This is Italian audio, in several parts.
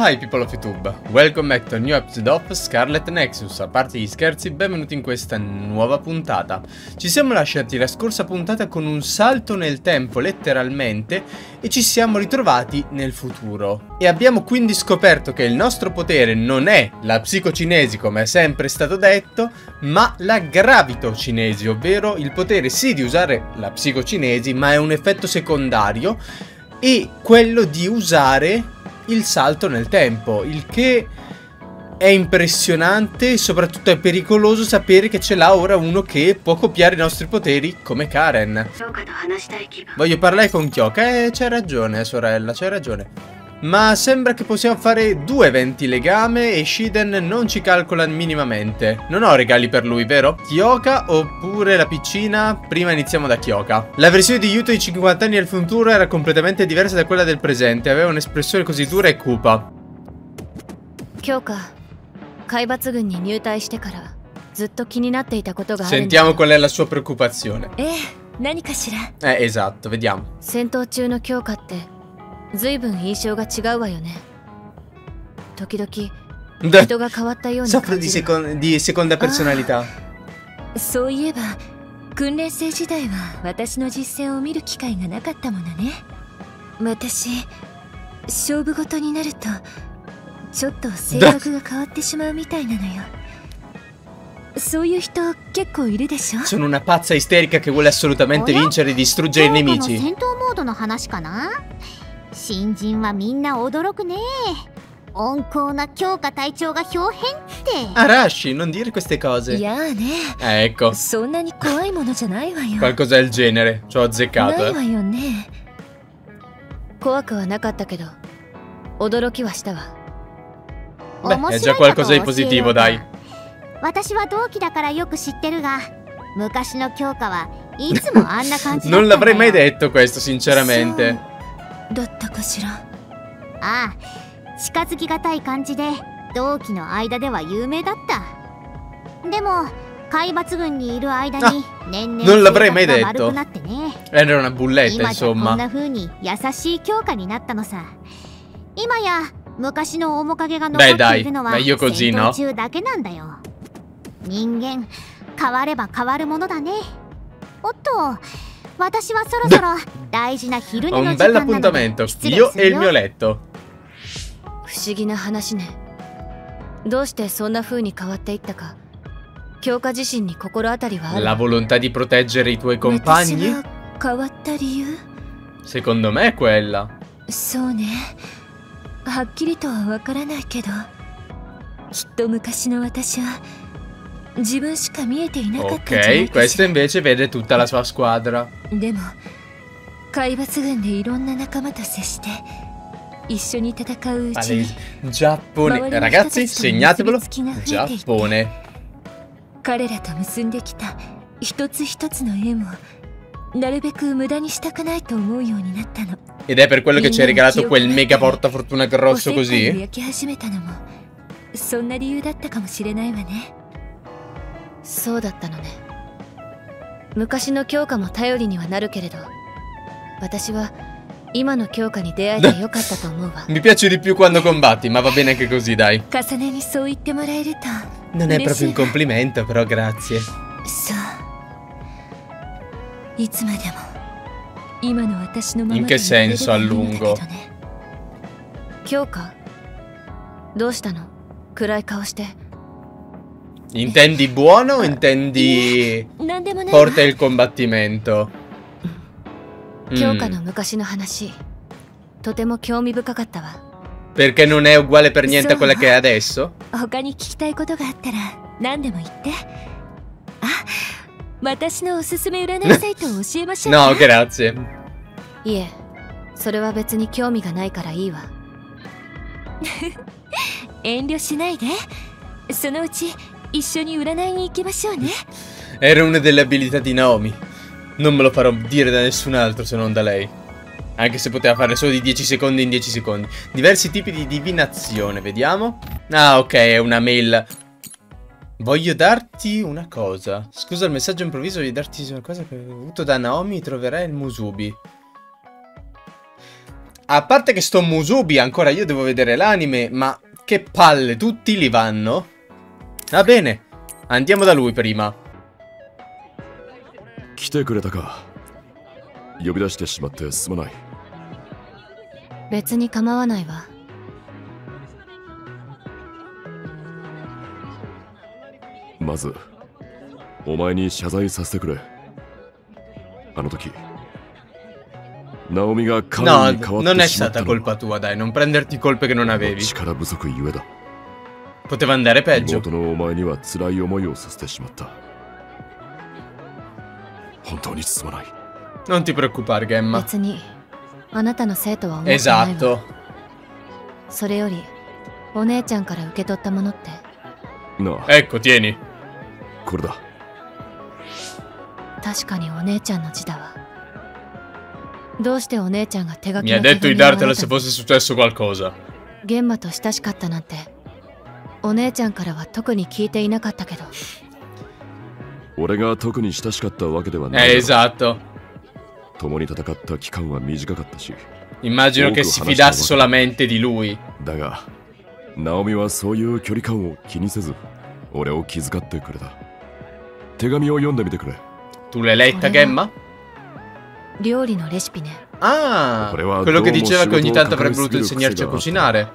hi people of YouTube, welcome back to a new episode of Scarlet Nexus, a parte gli scherzi benvenuti in questa nuova puntata. Ci siamo lasciati la scorsa puntata con un salto nel tempo letteralmente e ci siamo ritrovati nel futuro. E abbiamo quindi scoperto che il nostro potere non è la psicocinesi come è sempre stato detto, ma la gravitocinesi, ovvero il potere sì di usare la psicocinesi ma è un effetto secondario e quello di usare il salto nel tempo, il che è impressionante e soprattutto è pericoloso sapere che ce l'ha ora uno che può copiare i nostri poteri come Karen. Voglio parlare con Kyoka, eh, c'hai ragione sorella, c'hai ragione ma sembra che possiamo fare due eventi legame e Shiden non ci calcola minimamente. Non ho regali per lui, vero? Kyoka oppure la piccina? Prima iniziamo da Kyoka. La versione di Yuto di 50 anni del futuro era completamente diversa da quella del presente, aveva un'espressione così dura e cupa. Kyoka, Kaibatsugun ni kara, Sentiamo qual è la sua preoccupazione. Eh, nani kashira? Eh, esatto, vediamo. Sento no Kyoka te 随分印象が違うわよね時々人が変わったように感じる secon- di seconda personalità. そういえば訓練生時代は私の実戦を見る機会がなかったものね私勝負事になるとちょっと性格が変わってしまうみたいなのよそういう人結構いるでしょ Sono una pazza isterica che vuole assolutamente Oh, vincere e distruggere i nemici. 戦闘モードの話かな新人はみんな驚くね温厚な強化隊長が表変って Arashi, non dire queste い cose. やーね Eh, ecco, そんなに怖いものじゃないわよ qualcosa del genere. Ci ho な azzeccato, い eh. わよね怖くはなかったけど驚きはしたわ Beh, 面 è 白 già qualcosa di positivo, dai. 私は同期だからよく知ってるが昔の強化はいつもあんな感じ Non l'avrei mai よ detto questo, sinceramente. だったかしら？ああ近づきがたい感じで同期の間では有名だった。でも海抜軍にいる間に年々 non l'avrei mai こん.な風に優しい強化になったのさ。今や昔の面影が残っているのは戦闘?中だけなんだよ。人間変われば変わるものだね。おっと私はそろそろ大事な昼 Ho 寝の un 時 bel 間なので appuntamento. Io す e る il mio よ letto. 不思議な話ねどうしてそんな風に変わっていったか強化自身に心当たりはある？La volontà di proteggere i tuoi 私 compagni? が変わった理由？Secondo me è quella. そうねはっきりとはわからないけどきっと昔の私は Ok, いかし questo invece vede tutta la sua squadra. らでも海抜軍でいろんな仲間と接して一緒に戦ううちに Palese. Giappone. Ma voglio Ragazzi, stare segnatevelo. su Mitsubishi che ha Giappone. 彼らと結んできた一つ一つの縁をなるべく無駄にしたくないと思うようになったの Ed è per quello che ci hai regalato quel Io- mega portafortuna お grosso せっかいを così? 焼き始めたのもそんな理由だったかもしれないわね そうだったのね。昔の教科も頼りにはなるけれど私は今の教科に出会えてよかったと思うわ。mi piace di più quando combatti ma va bene anche così dai カサにそう言ってもらえると non è proprio un complimento però そう。いつまでも今の私のままでどうしたの？暗い顔して。Intendi buono o intendi forte il combattimento? Mm. Perché non è uguale per niente a quella che è adesso? no, grazie. Era una delle abilità di Naomi. Non me lo farò dire da nessun altro se non da lei. Anche se poteva fare solo di 10 secondi in 10 secondi. Diversi tipi di divinazione, vediamo. Ah, ok, è una mail. Voglio darti una cosa. Scusa il messaggio improvviso, voglio darti una cosa che ho avuto da Naomi, troverai il Musubi. A parte che sto Musubi, ancora io devo vedere l'anime, ma che palle, tutti li vanno. Va bene, andiamo da lui prima. 来てくれたか呼び出してしまってすまない別に構わないわまずお前に謝罪させてくれあの時ナオミが彼 No, に変わっ non て è しまっ stata たの colpa tua, dai, non prenderti colpe che non は avevi. 力不足ゆえだ Poteva andare peggio. 妹のお前には辛い思いをさせてしまった本当にすまない Non ti preoccupare, Gemma. 別にあなたのせいとは思ってないわ Esatto. それよりお姉ちゃんから受け取ったものってなあ Ecco, tieni. これだ確かにお姉ちゃんの字だわどうしてお姉ちゃんが手書き Mi ha の手 detto di 紙をあなた dartela に se fosse successo qualcosa. 玄馬と親しかったなんて お姉ちゃんからは特に聞いていなかったけど俺が特に親しかったわけではない Eh, だろ esatto. 共に戦った期間は短かったし Immagino che si fidasse solamente di lui. だがナオミはそういう距離感を気にせず俺を気遣ってくれた手紙を読んでみてくれ Tu l'hai letta, Gemma? 料理のレシピね Ah, quello che diceva che ogni tanto avrebbe voluto insegnarci a cucinare.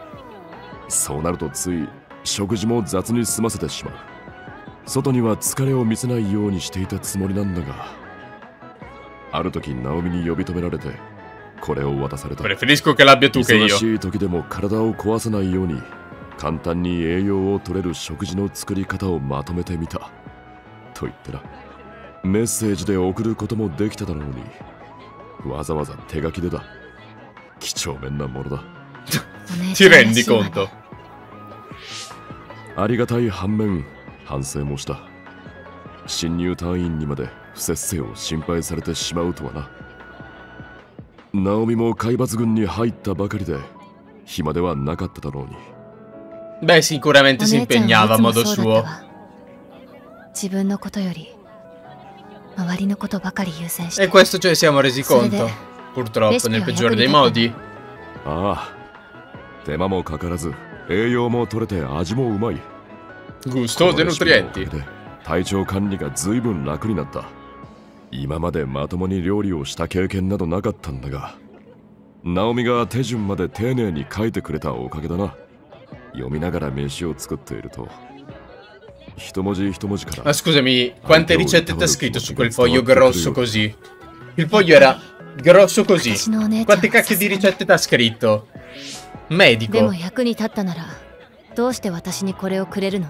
そうなるとつい食事も雑に済ませてしまう。外には疲れを見せないようにしていたつもりなんだがある時ナオミに呼び止められてこれを渡された。忙.しい時でも体を壊さないように簡単に栄養を取れる食事の作り方をまとめてみた。と言ってな。メッセージで送ることもできただろうにわざわざ手書きでだ。几帳面なものだ。Ti rendi? ありがたい反面反省もした新入隊員にまで不摂生を心配されてしまうとはなナオミも海抜軍に入ったばかりで暇ではなかっただろうに Beh, sicuramente お si impegnava a modo そうだ suo. ったわ自分のことより周りのことばかり優先し E て questo ce ne siamo resi conto. Purtroppo, nel io peggiore dei modi. ああ手間もかからず栄養も取れて味もうまい Gustosi e nutrienti. 体調管理が随分楽になった今までまともに料理をした経験などなかったんだがナオミが手順まで丁寧に書いてくれたおかげだな読みながら飯を作っていると一文字一文字から Ma scusami, quante ricette t'ha scritto su quel foglio grosso così? Il foglio era grosso così. Quante は cacchio di ricette t'ha scritto? で Medico. も役に立ったならどうして私にこれをくれるの？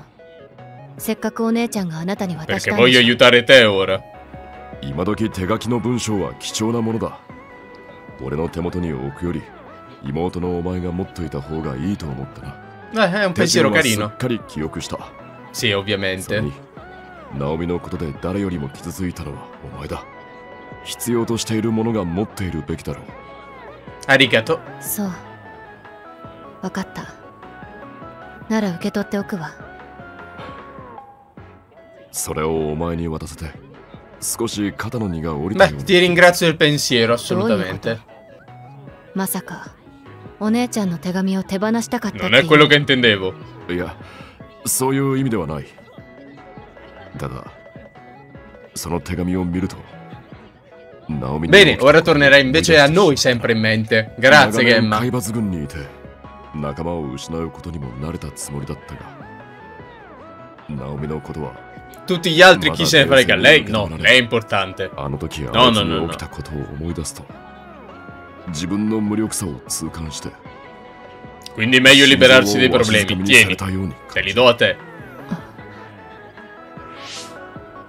せっかくお姉ちゃんがあなたに渡したんでしょ？Aiutare te ora. 今時手書きの文章は貴重なものだ俺の手元に置くより妹のお前が持っていた方がいいと思ったな Eh, è un 手順 pensiero はすっ.かり記憶した Sì, ovviamente. にナオミのことで誰よりも傷ついたのはお前だ必要としているものが持っているべきだろう Arigato. そう分かった。なら受け取っておくわ。それをお前に渡せて少し肩の荷が降りた、ま、ティリングさかお姉ちゃんの手紙を手放したかったっい、やそういう意味ではないただその手紙を見るとナオミ ora tornerà invece a noi sempre in mente. Grazie, Gemma. 仲間を失うことにも慣れたつもりだったがナオミのことは Tutti gli altri chi se ne frega? Lei? No, lei è importante. あの時あ No, no, no, に no. 起きたことを思い出すと自分の無力さを痛感して Quindi meglio liberarsi dei problemi. Tieni, te li do a te.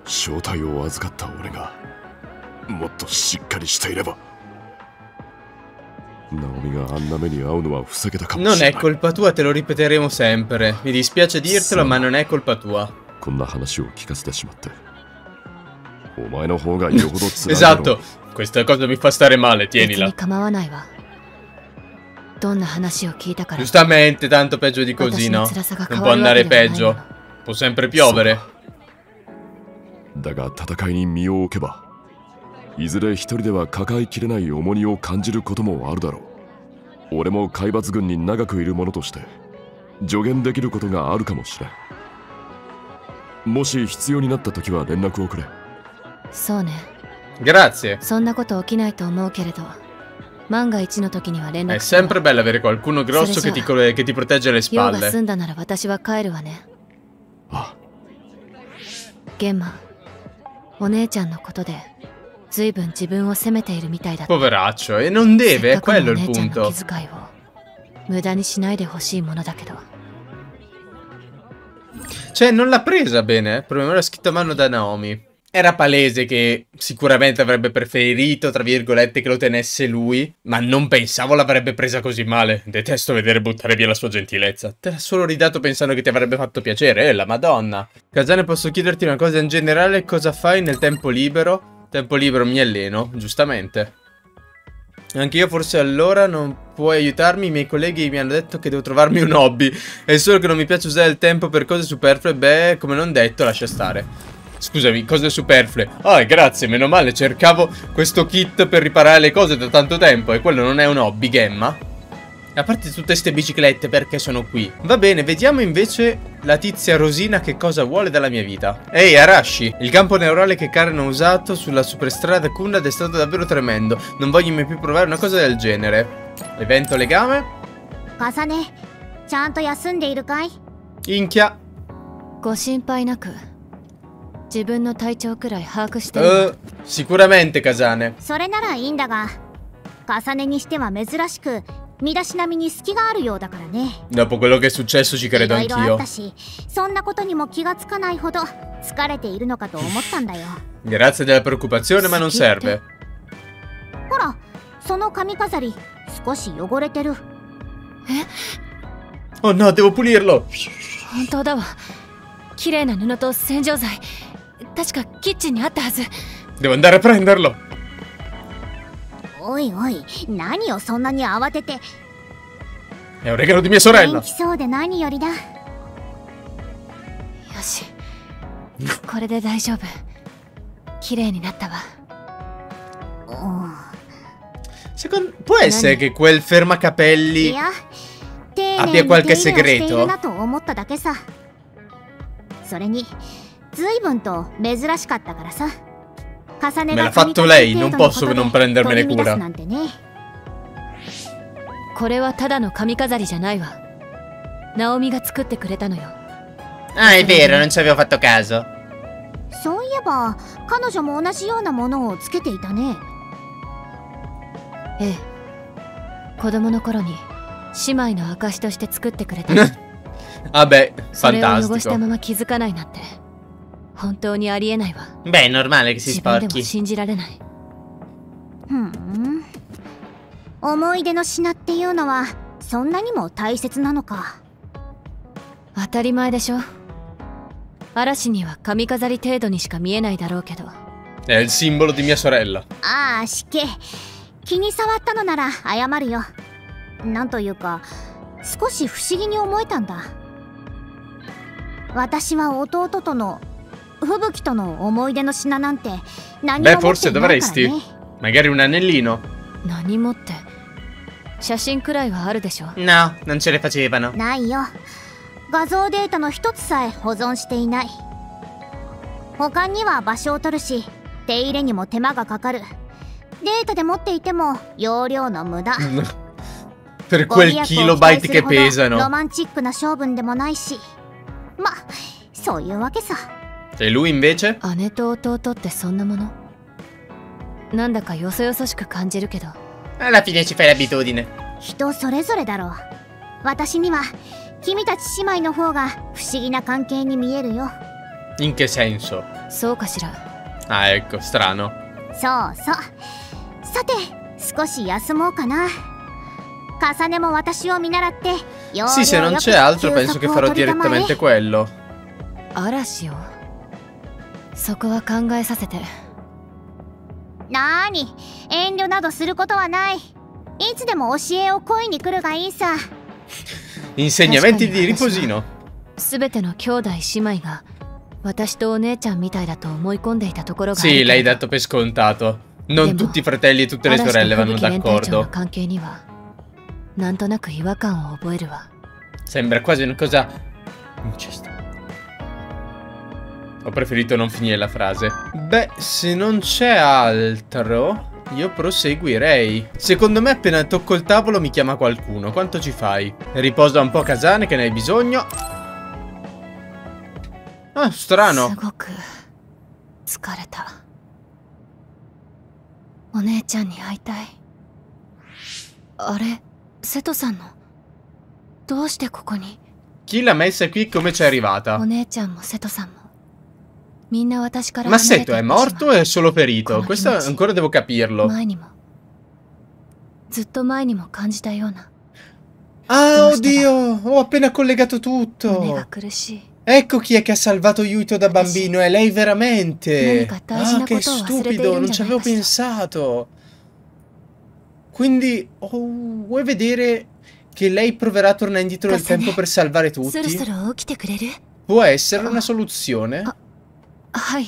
正体を預かった俺がもっとしっかりしていれば Non しれ è ない colpa tua, te lo ripeteremo sempre. Mi dispiace dirtelo, Sì. ma non è colpa tua. こんな話を聞かせてしまってお前の方がよほど辛いだろ Esatto. Questa cosa mi fa stare male, 別に tienila. 構わないわどんな話を聞いたから Giustamente, tanto peggio di così, 私 no? の辛さが Non 変 può わるわ andare けではないも peggio. の Può sempre piovere. だが戦いに身を置けばいずれ一人では抱えきれない重荷を感じることもあるだろう 俺も海抜軍に長くいる者として助言できることがあるかもしれん。もし必要になった時は連絡をくれ。そうね。Grazie. そんなこと起きないと思うけれど万が一の時には連絡する sempre bello avere qualcuno grosso che ti, che ti protegge le 用が spalle. 済んだなら私は帰るわね。あ。玄馬お姉ちゃんのことで Poveraccio, e non deve, è quello il punto. Cioè, non l'ha presa bene, eh? Probabilmente l'ha scritto a mano da Naomi. Era palese che sicuramente avrebbe preferito, tra virgolette, che lo tenesse lui, ma non pensavo l'avrebbe presa così male. Detesto vedere buttare via la sua gentilezza. Te l'ha solo ridato pensando che ti avrebbe fatto piacere, eh, la madonna. Kazane, posso chiederti una cosa in generale, cosa fai nel tempo libero? Tempo libero mi alleno, giustamente. Anche io forse allora non puoi aiutarmi, i miei colleghi mi hanno detto che devo trovarmi un hobby. È solo che non mi piace usare il tempo per cose superflue, beh, come non detto, lascia stare. Scusami, cose superflue. Ah, grazie, meno male, cercavo questo kit per riparare le cose da tanto tempo e quello non è un hobby, Gemma. A parte tutte ste biciclette, perché sono qui? Va bene, vediamo invece la tizia Rosina che cosa vuole dalla mia vita. Ehi, Arashi, il campo neurale che Karen ha usato sulla superstrada Kundad è stato davvero tremendo. Non voglio mai più provare una cosa del genere. Evento legame? 重ねちゃんと休んでいるかい Inchia. ご心配なく自分の体調くらい把握してるわ Eh, sicuramente, Casane. それならいいんだが重ねにしては珍しく 身だしなみに隙があるようだからね Dopo quello che è successo ci い credo anch'io. たしそんなことにも気がつかないほど疲れているのかと思ったんだよ Grazie della preoccupazione, ma non serve. ほらその髪飾り少し汚れてる Oh no, devo pulirlo. 本当だわ綺麗な布と洗浄剤確かキッチンにあったはず Devo andare a prenderlo. おいおい何をそんなに慌てて di mia 元 sorella. 気そうで何よりだよしこれで大丈夫綺麗になったわ Secondo... Può essere che quel い fermacapelli Abbia qualche segreto? るなと思っただけさそれに随分と珍しかったからさ Me が l'ha fatto 髪 lei, 飾 non り程度の posso ことで non prendermene 取り乱 cura. すなんてねこれはただの髪飾りじゃないわナオミが作ってくれたのよ Ah, è vero, non ci avevo fatto caso. そういえば彼女も同じようなものをつけていたねええ子供の頃に姉妹の証として作ってくれた Vabbè, それを汚した fantastico. まま気づかないなんて 本当にありえないわ。Beh, è normale che si 自分でも sporchi. 信じられない。ふん。思い出の品っていうのはそんなにも大切なのか。当たり前でしょ。嵐には髪飾り程度にしか見えないだろうけど。È il simbolo di mia sorella. ああしけ気に障ったのなら謝るよ。なんというか少し不思議に思えたんだ。私は弟との吹雪との思い出の品なんて何も Beh, 持って forse いないから dovresti. ね Magari un anellino. 何もって？写真くらいはあるでしょ No, non ce le facevano. ないよ画像データの一つさえ保存していない他には場所を取るし手入れにも手間がかかるデータで持っていても容量の無駄 per quel kilobyte す che るほどロ pesano. マンチックな性分でもないしまそういうわけさ E lui invece? 姉と弟ってそんなものなんだかよそよそしく感じるけど Alla fine ci fai l'abitudine. 人それぞれだろう私には君たち姉妹の方が不思議な関係に見えるよ In che senso? そうかしら Ah, ecco, strano. そうそうさて少し休もうかな重ねも私を見習って要 Sì, se 領 non よく c'è altro 休 penso 息 che を farò 取りたまえ direttamente quello. 嵐を そこは考えさせて。なーに？遠慮などすることはない。いつでも教えを恋に来るがいいさ。すべての兄弟姉妹が私とお姉ちゃんみたいだと思い込んでいたところがある。はい、関係にはなんとなく違和感を覚えるわ。全部。Ho preferito non finire la frase. Beh, se non c'è altro, io proseguirei. Secondo me appena tocco il tavolo mi chiama qualcuno. Quanto ci fai? Riposa un po' Kazane che ne hai bisogno. Ah, strano. すごく疲れたお姉ちゃんに会いたいあれ瀬戸さんのどうしてここに Chi l'ha messa qui e come c'è お arrivata? 姉ちゃんも瀬戸さんも Massetto è morto o è solo ferito? Questo ancora devo capirlo. Ah, oddio! Ho appena collegato tutto! Ecco chi è che ha salvato Yuito da bambino, è lei veramente! Ah, che stupido, non ci avevo pensato! Quindi, oh, vuoi vedere che lei proverà a tornare indietro nel tempo per salvare tutti? Può essere una soluzione? はい。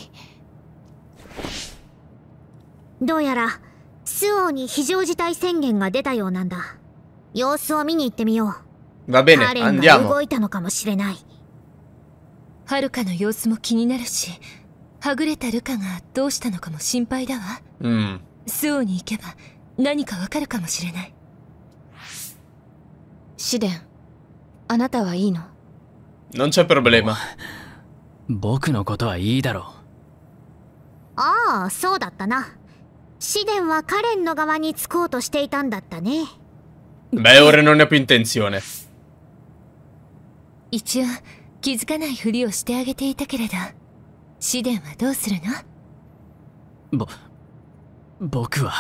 どうやらスオーに非常事態宣言が出たようなんだ。様子を見に行ってみよう。ンが andiamo. 動いたのかもしれない。はるかの様子も気になるしはぐれたルカがどうしたのかも心配だわ。Mm. スオに行けば何かわかるかもしれない。試練あなたはいいの？Non c'è problema. 僕のことはいいだろああそうだったな。シデンはカレンの側につこうとしていたんだったね。Beh, ora non ne ho più intenzione. 一応気づかないふりをしてあげていたけれど。試練はどうするの？うぼ僕は。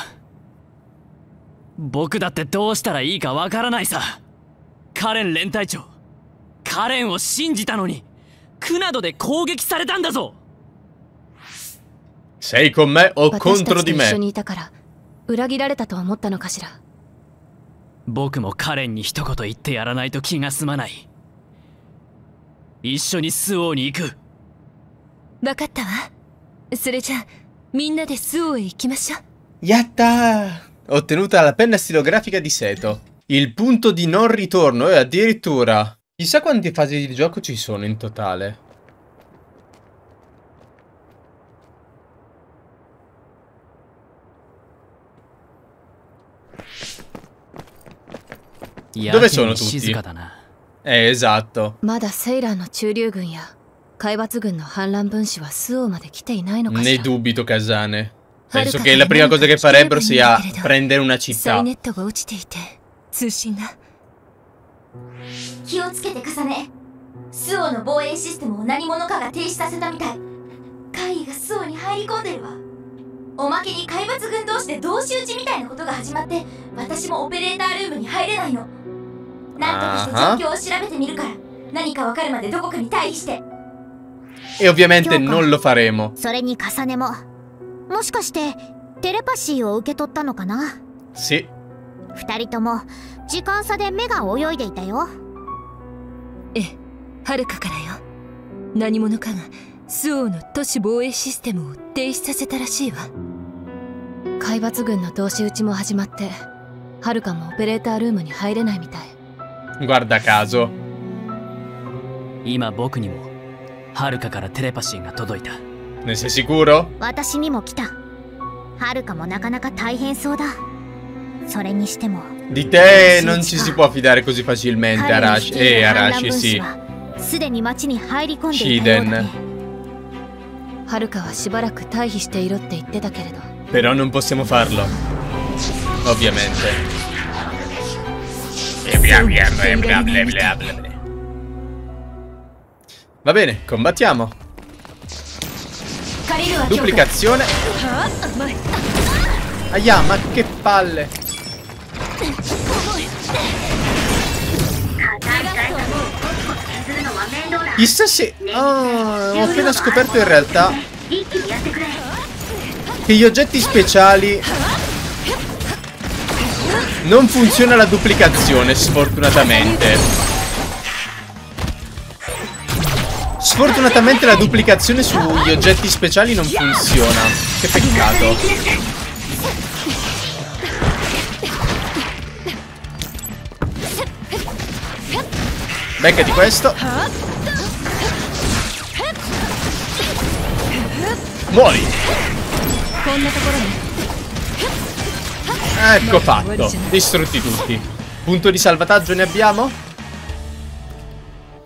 僕だってどうしたらいいかわからないさ。カレン連隊長。カレンを信じたのにクナドで攻撃されたんだぞ Sei con me o 私 contro たちと di 一緒 me? にいたから裏切られたと思ったのかしら僕もカレンに一言言ってやらないと気が済まない一緒にスオーに行くわかったわそれじゃあみんなでスオへ行きましょう Yatta! Ottenuta la penna stilografica di Seto. Il punto di non ritorno e addirittura... Chissà quante fasi di gioco ci sono in totale. や Dove け sono に tutti? 静かだな Eh, esatto. まだセイラーの駐留軍や海抜軍の反乱分子はスオーまで来ていないのか Ne しら dubito, Casane. Penso Haruka che la prima cosa che che farebbero non sia credo. prendere una サ città. イネットが落ちていて通信が 気をつけて重ね。スオの防衛システムを何者かが停止させたみたい。怪異がスオに入り込んでるわ。おまけに海抜軍同士で同士討ちみたいなことが始まって私もオペレータールームに入れないの。なんとかして状況を調べてみるから何かわかるまでどこかに退避して。E ovviamente non lo faremo. それに重ねも。もしかしてテレパシーを受け取ったのかな？Sì. 二人とも時間差で目が泳いでいたよ。ええはるかからよ。何者かがスオの都市防衛システムを停止させたらしいわ。海抜軍の同士討ちも始まってはるかもオペレータールームに入れないみたい。Guarda caso. 今僕にもはるかからテレパシーが届いた。Ne sei sicuro? 私にも来た。はるかもなかなか大変そうだ Di te non ci si può fidare così facilmente, Arashi. Eh, Arashi, sì. Shiden. Però non possiamo farlo. Ovviamente. Va bene, combattiamo. Duplicazione. Aia, ma che palle. Chissà se... Ah, ho appena scoperto in realtà che gli oggetti speciali non funziona la duplicazione, sfortunatamente. Sfortunatamente la duplicazione sugli oggetti speciali non funziona. Che peccato. Beccati questo. Muori. Ecco fatto. Distrutti tutti. Punto di salvataggio ne abbiamo?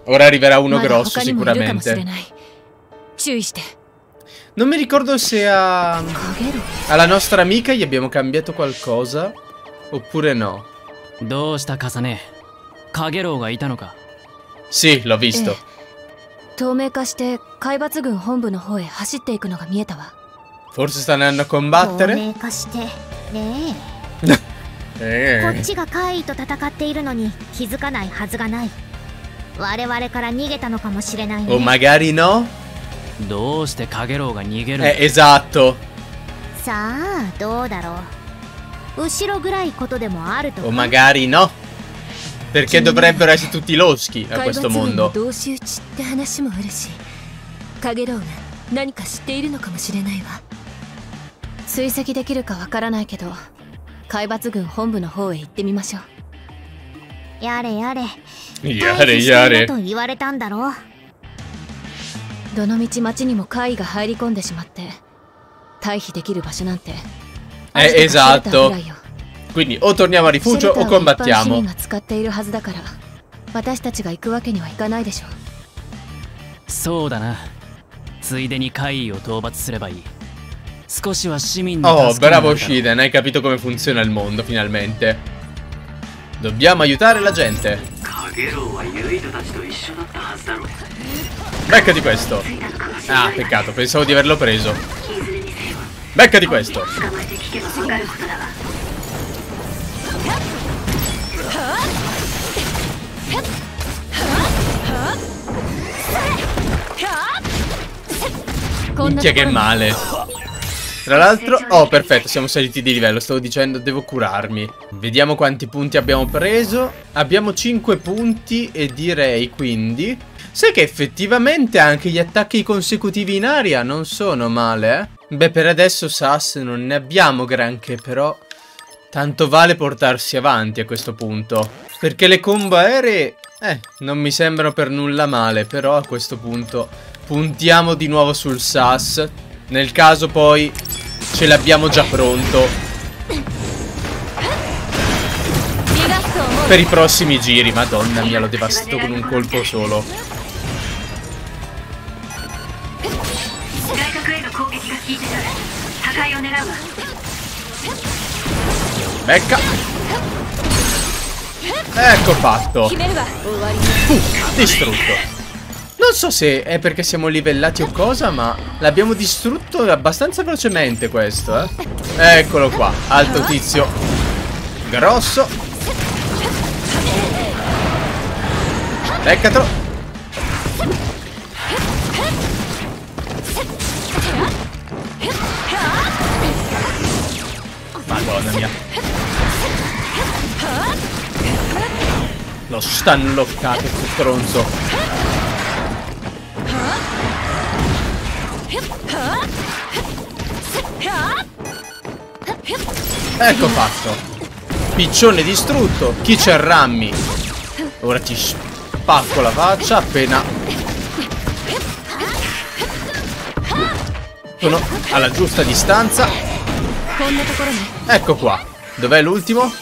Ora arriverà uno grosso sicuramente. Non mi ricordo se a... alla nostra amica gli abbiamo cambiato qualcosa oppure no. どうしたカサネカゲロウがいたのか Sì, l'ho visto. 透明化して海抜軍本部の方へ走っていくのが見えたわ Forse stanno a 透 combattere? 明化してねえ Eh. こっちが怪異と戦っているのに気づかないはずがない我々から逃げたのかもしれないね O magari no? どうしてカゲロウが逃げるの？Eh, esatto. さあどうだろう後ろぐらいことでもあると O magari no. Perché dovrebbero essere tutti loschi a 海抜 questo 軍の mondo. 同士討ちって話もあるしカゲロウが何か知っているのかもしれないわ追跡できるかわからないけど海抜軍本部の方へ行ってみましょうやれやれ Iare, 退避してい iare. ると言われたんだろうどのみち町にも怪異が入り込んでしまって退避できる場所なんて Eh, シェルター esatto. Quindi o torniamo a rifugio o combattiamo. Oh, bravo Shiden, hai capito come funziona il mondo finalmente. Dobbiamo aiutare la gente. Becca di questo. Ah, peccato, pensavo di averlo preso. Becca di questo. Minchia che male. Tra l'altro, oh perfetto, siamo saliti di livello, stavo dicendo devo curarmi. Vediamo quanti punti abbiamo preso. Abbiamo 5 punti e direi quindi... Sai che effettivamente anche gli attacchi consecutivi in aria non sono male, eh? Beh, per adesso Sass non ne abbiamo granché, però... Tanto vale portarsi avanti a questo punto. Perché le combo aeree, eh, non mi sembrano per nulla male, però a questo punto puntiamo di nuovo sul SAS. Nel caso poi ce l'abbiamo già pronto per i prossimi giri. Madonna mia, l'ho devastato con un colpo solo. Becca! Ecco fatto. Puh, distrutto. Non so se è perché siamo livellati o cosa, ma l'abbiamo distrutto abbastanza velocemente questo, eh. Eccolo qua, alto tizio. Grosso. Beccatelo. Lo stanloccato, sto stronzo. Ecco fatto. Piccione distrutto. Chi c'è Rammi? Ora ti spacco la faccia appena sono alla giusta distanza. Ecco qua. Dov'è l'ultimo?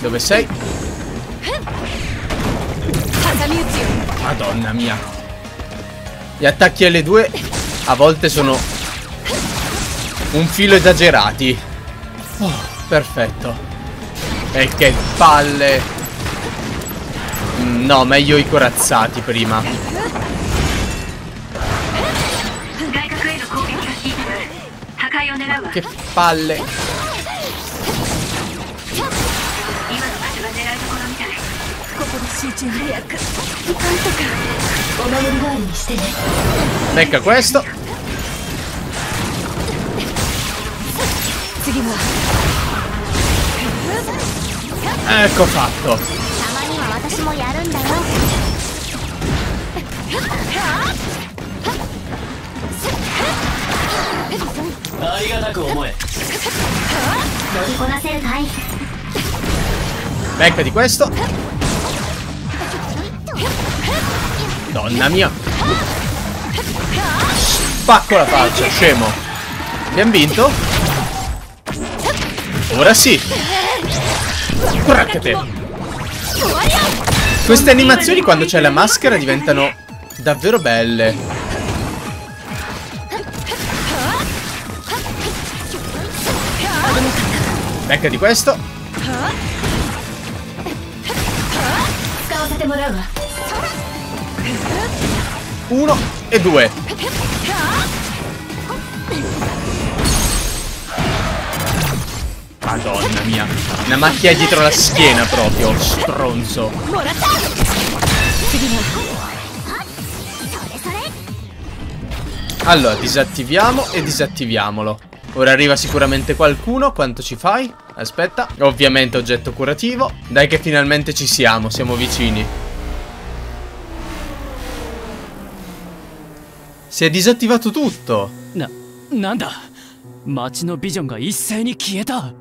Dove sei? Madonna mia. Gli attacchi L2 a volte sono un filo esagerati. Oh, perfetto. E che palle. Mm, no, meglio i corazzati prima. Ma che palle. 集中早くなんとかお守り代わりにしてね Becca questo. 次は Ecco fatto. たまには私もやるんだよありがたく思え乗りこなせるかい Becca di questo. Donna mia. Spacco la faccia, scemo. Abbiamo vinto? Ora sì. Poracate. Queste animazioni quando c'è la maschera diventano davvero belle. Becca di questo. Uno e due. Madonna mia. Una macchia dietro la schiena proprio, stronzo. Allora, disattiviamo e disattiviamolo. Ora arriva sicuramente qualcuno, quanto ci fai? Aspetta, ovviamente oggetto curativo. Dai che finalmente ci siamo, siamo vicini. Si è disattivato tutto. ななんだ街のビジョンが一斉に消えた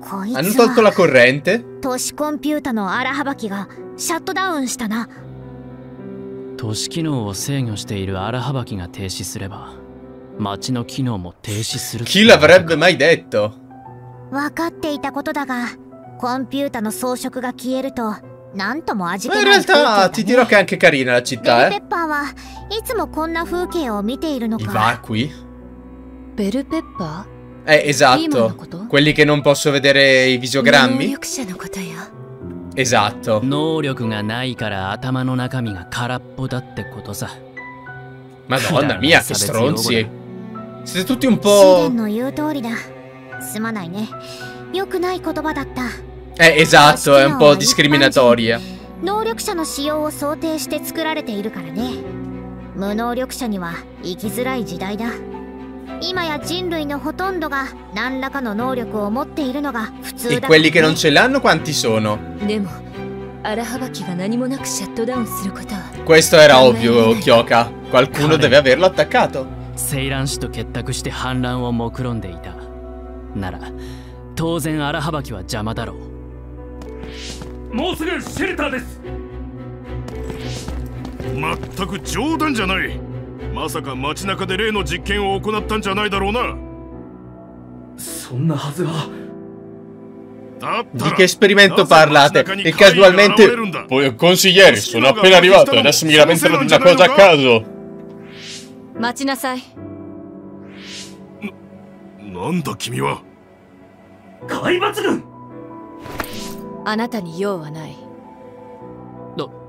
こい Hanno つ tolto la は corrente. 都市コンピュータの荒はばきがシャットダウンしたな都市機能を制御している荒はばきが停止すれば街の機能も停止するって Chi l'avrebbe mai detto? 分かっていたことだがコンピュータの装飾が消えるとなんとも味 Ma 気 in realtà ti dirò che è anche carina la città, eh. I vacui? Eh, esatto. Quelli che non posso vedere i visiogrammi? Esatto. Madonna mia, che stronzi. Siete tutti un po'... デンの言う通りだすまないね良くない言葉だった Eh, esatto, è un po' discriminatoria. 能力者の使用を想定して作られているからね無能力者には生きづらい時代だ今や人類のほとんどが何らかの能力を持っているのが普通 E だから quelli che ね non ce l'hanno quanti sono? でも荒はばきが何もなくシャットダウンすることは Questo era ovvio, Kyoka. Qualcuno deve averlo attaccato. セイラン氏と結託して反乱を目論んでいたなら当然荒はばきは邪魔だろう もうすぐシェルターですまったく冗談じゃないまさか街中で例の実験を行ったんじゃないだろうなそんなはずはだった Di ら che esperimento parlate? E casualmente... るんだ Poi, consiglieri, sono appena arrivato. Adesso mi lamentano di una cosa a caso. 待ちなさいなんだ君は海抜軍あなたに用はない。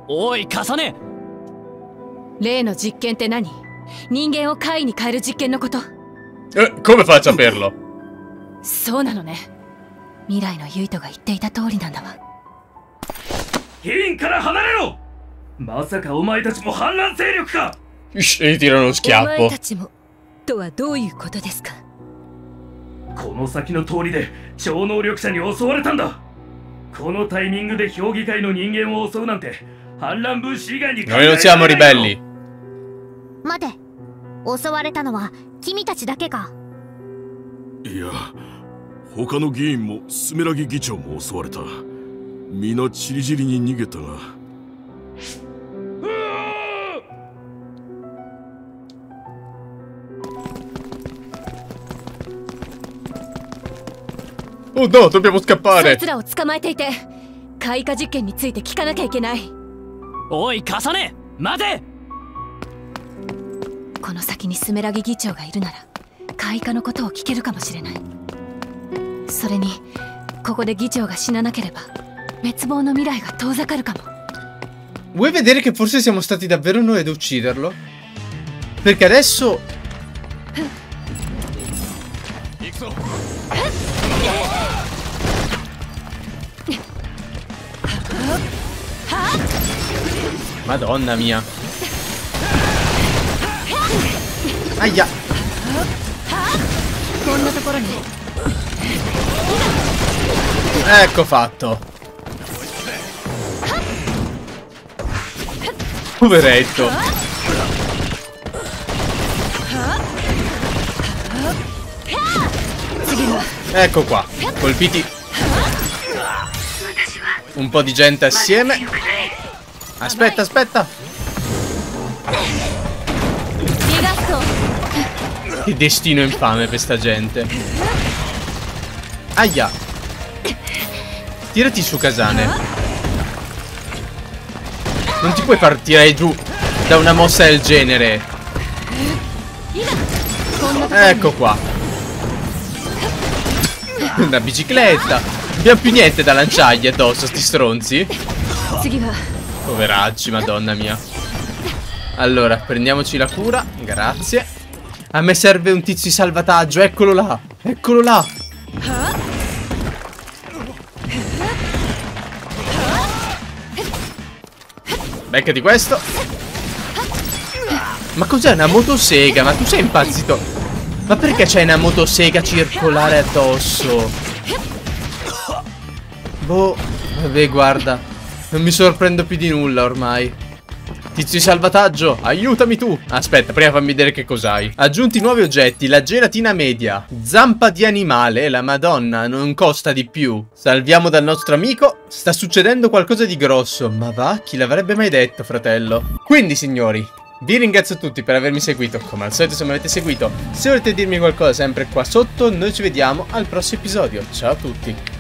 おおい重ね。例の実験って何？人間を怪異に変える実験のこと。Eh, come faccio a saperlo? そうなのね。未来のユイトが言っていた通りなんだわ。ヒーンから離れろ！まさかお前たちも反乱勢力か！E uno お前.たちもとはどういうことですかこの先の通りで超能力者に襲われたんだこのタイミングで評議会の人間を襲うなんて反乱分子以外に考えられないよ.待て。襲われたのは君たちだけか。いや他の議員もスメラギ議長も襲われた。皆チリジリに逃げたが Oh no, dobbiamo そい scappare. つらを捕まえていて開花実験について聞かなきゃいけないおい重ね待てこの先にスメラギ議長がいるなら開花のことを聞けるかもしれない。それにここで議長が死ななければ滅亡の未来が遠ざかるかも。Vuoi vedere che forse siamo stati davvero noi ad ucciderlo? Perché adesso... Madonna mia. Aia. Ecco fatto. Poveretto. Ecco qua, colpiti un po' di gente assieme Aspetta, aspetta. Che destino infame per sta gente. Aia. Tirati su, Casane. Non ti puoi far tirare giù da una mossa del genere. Ecco qua. Una bicicletta. Abbiamo più niente da lanciargli addosso, sti stronzi. Poveracci, madonna mia. Allora, prendiamoci la cura. Grazie. A me serve un tizio di salvataggio. Eccolo là. Eccolo là. Beccati questo. Ma cos'è una motosega? Ma tu sei impazzito? Ma perché c'è una motosega circolare addosso? Boh, vabbè guarda Non mi sorprendo più di nulla ormai Tizio di salvataggio, aiutami tu Aspetta, prima fammi vedere che cos'hai Aggiunti nuovi oggetti, la gelatina media Zampa di animale, la madonna, non costa di più Salviamo dal nostro amico Sta succedendo qualcosa di grosso Ma va, chi l'avrebbe mai detto, fratello? Quindi, signori vi ringrazio tutti per avermi seguito, come al solito se mi avete seguito, se volete dirmi qualcosa sempre qua sotto, noi ci vediamo al prossimo episodio. Ciao a tutti!